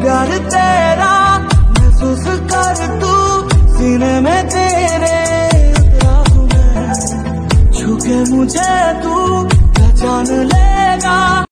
प्यार तेरा महसूस कर तू सीने में तेरे छुके मुझे तू